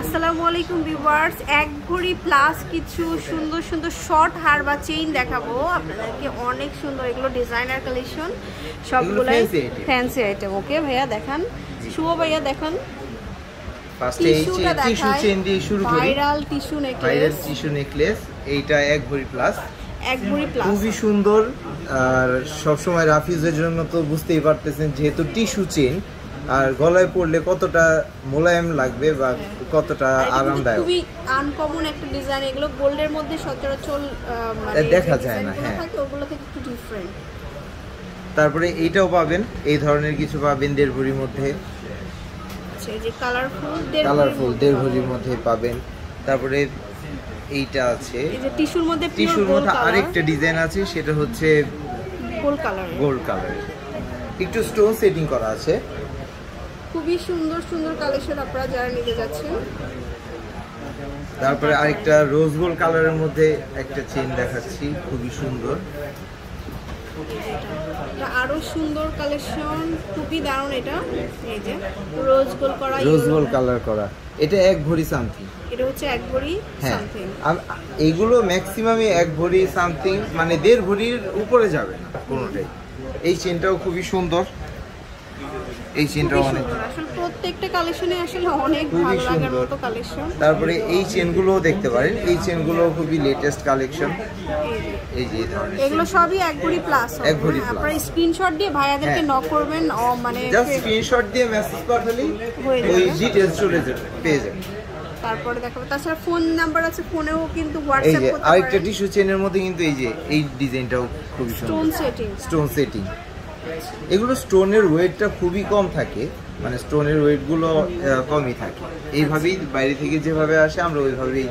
আসসালামু আলাইকুম ভিউয়ার্স। এক ভরি প্লাস কিছু সুন্দর সুন্দর শর্ট হার বা চেইন দেখাবো। আপনাদেরকে অনেক সুন্দর এগুলো ডিজাইনার কালেকশন সবগুলাই ফ্যান্সি আইটেম ওকে ভাইয়া দেখান। শুভ ভাইয়া দেখান। টিস্যু দেখায় চেন দিয়ে শুরু করি। Viral tissue viral necklace tissue necklace এইটা এক ভরি প্লাস এক ভরি প্লাস খুবই সুন্দর আর সবসময় রাফিউজের জন্য তো বুঝতেই পারতেছেন যেহেতু টিস্যু চেন আর গলায় পড়লে কতটা মোলায়েম লাগবে বা কতটা আরামদায়ক? খুবই আনকমন একটা ডিজাইন এগুলো গোল্ডের মধ্যে সচরাচর মানে দেখা যায় না, হ্যাঁ। ওগুলো থেকে একটু ডিফারেন্ট তারপরে এইটাও পাবেন এই ধরনের কিছু পাবেন দেড় ভরির মধ্যে। আচ্ছা এই যে কালারফুল কালারফুল দেড় ভরির মধ্যে পাবেন। তারপরে এইটা আছে। এই যে টিস্যুর মধ্যে টিস্যুর মধ্যে আরেকটা ডিজাইন আছে সেটা হচ্ছে গোল্ড কালার গোল্ড কালার একটু স্টোন সেটিং করা আছে। খুবই সুন্দর সুন্দর কালেকশন আপনারা যারা নিতে যাচ্ছেন। তারপরে আরেকটা রোজ গোল্ড কালারের মধ্যে একটা চেন দেখাচ্ছি খুবই সুন্দর। আরও সুন্দর কালেকশন খুবই দারুণ এটা। এই যে রোজ গোল করা রোজ গোল্ড কালার করা। এটা এক ভরি সামথিং এটা হচ্ছে এক ভরি হ্যাঁ। সামথিং আম- এইগুলো ম্যাক্সিমামই এক ভরি সামথিং মানে দেড় ভরির উপরে যাবে না কোনোটাই। এই চেনটাও খুবই সুন্দর। এই খুবই অনেক আসলে প্রত্যেকটা কালেকশনে আসলে অনেক খুবই ভালো লাগার মতো কালেকশন তারপরে এই চেনগুলোও দেখতে পারেন। এই চেনগুলো খুবই লেটেস্ট কালেকশন এই যে ধরনের এগুলো সবই এক ভরি প্লাস এক ভরি plus। আপনারা স্ক্রিনশট দিয়ে ভাইয়াদেরকে হ্যাঁ। নক করবেন মানে জাস্ট স্ক্রিনশট দিয়ে মেসেজ পাঠালেই ওই যাবে। ডিটেলস চলে যাবে পেয়ে যাবে। তারপরে দেখাবো। তাছাড়া ফোন নাম্বার আছে ফোনেও কিন্তু হোয়াটসঅ্যাপ আরেকটা টিস্যু চেনের মধ্যে কিন্তু এই যে এই ডিজাইনটাও খুবই স্টোন সুন্দর। সেটিং স্টোন সেটিং এগুলো স্টোনের ওয়েটটা খুবই কম থাকে মানে স্টোনের ওয়েটগুলো কমই থাকে। এইভাবেই বাইরে থেকে যেভাবে আসে আমরা ওইভাবেই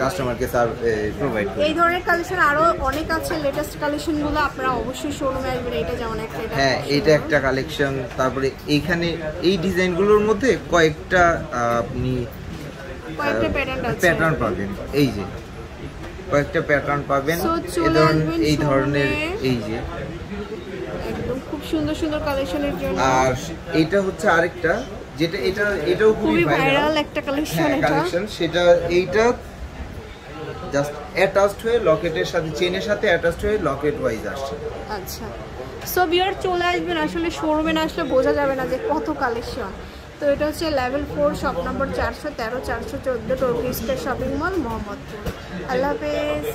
কাস্টমারকে সার্ভ প্রোভাইড করি। এই ধরনের কালেকশন আরও অনেক আছে। লেটেস্ট কালেকশনগুলো আপনারা অবশ্যই শোরুমে আসবেন। এটা যেমন একটা হ্যাঁ এইটা একটা কালেকশন তারপরে এইখানে এই ডিজাইনগুলোর মধ্যে কয়েকটা আপনি কয়েকটা প্যাটার্ন পাবেন। এই যে কয়েকটা প্যাটার্ন পাবেন। এই ধরনের এই ধরনের এই যে। সুন্দর সুন্দর কালেকশনের জন্য। আর এটা হচ্ছে আরেকটা যেটা এটা এটাও খুবই ভাইরাল একটা কালেকশন হ্যাঁ এটা। কালেকশন সেটা এইটা জাস্ট অ্যাটাচড হয়ে লকেটের সাথে চেনের সাথে অ্যাটাচড হয়ে লকেট ওয়াইজ আসছে। আচ্ছা। সো বিয়ার চলে আসবেন আসলে শোরুমে না আসলে বোঝা যাবে না যে কত কালেকশন তো এটা হচ্ছে লেভেল ফোর শপ নম্বর চারশো তেরো চারশো চোদ্দ টোকিস্টার শপিং মল মোহাম্মদপুর। আল্লাহ হাফেজ।